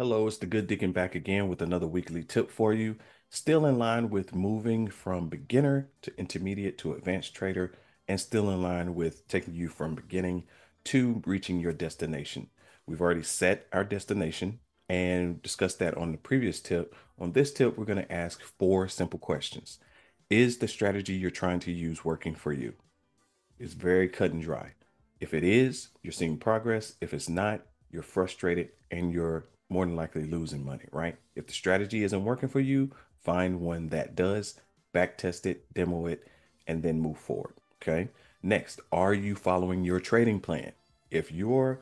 Hello, it's the Good Deacon back again with another weekly tip for you. Still in line with moving from beginner to intermediate to advanced trader, and still in line with taking you from beginning to reaching your destination. We've already set our destination and discussed that on the previous tip. On this tip, we're going to ask four simple questions. Is the strategy you're trying to use working for you? It's very cut and dry. If it is, you're seeing progress. If it's not, you're frustrated and you're more than likely losing money, right? If the strategy isn't working for you, find one that does, back test it, demo it, and then move forward. Okay. Next, are you following your trading plan? If you're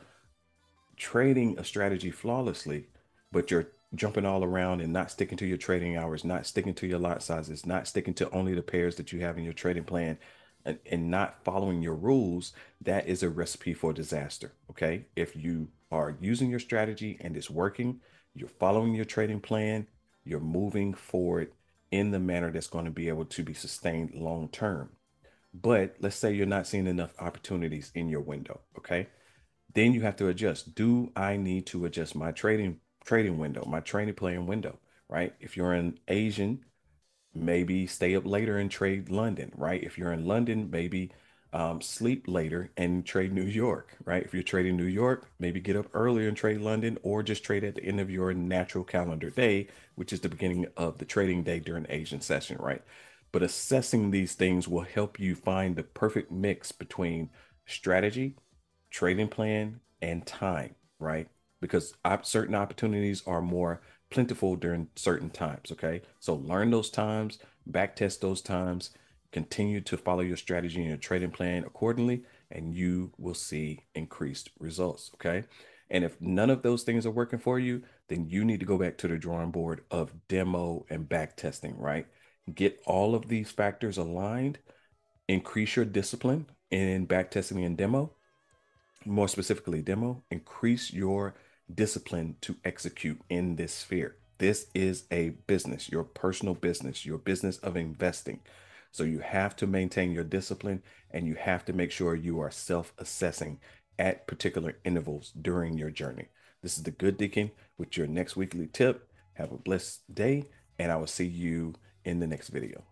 trading a strategy flawlessly, but you're jumping all around and not sticking to your trading hours, not sticking to your lot sizes, not sticking to only the pairs that you have in your trading plan, and, and not following your rules, that is a recipe for disaster. Okay. If you are using your strategy and it's working, you're following your trading plan, you're moving forward in the manner that's going to be able to be sustained long term. But let's say you're not seeing enough opportunities in your window. Okay. Then you have to adjust. Do I need to adjust my trading trading window, my trading plan window? Right. If you're an Asian maybe stay up later and trade London, right? If you're in London, maybe um, sleep later and trade New York, right? If you're trading New York, maybe get up earlier and trade London or just trade at the end of your natural calendar day, which is the beginning of the trading day during Asian session, right? But assessing these things will help you find the perfect mix between strategy, trading plan, and time, right? Because op- certain opportunities are more plentiful during certain times. Okay. So learn those times, back test those times, continue to follow your strategy and your trading plan accordingly, and you will see increased results. Okay. And if none of those things are working for you, then you need to go back to the drawing board of demo and back testing, right? Get all of these factors aligned, increase your discipline in back testing and demo, more specifically, demo, increase your discipline to execute in this sphere. This is a business, your personal business, your business of investing. So you have to maintain your discipline and you have to make sure you are self assessing at particular intervals during your journey. This is the Good Deacon with your next weekly tip. Have a blessed day, and I will see you in the next video.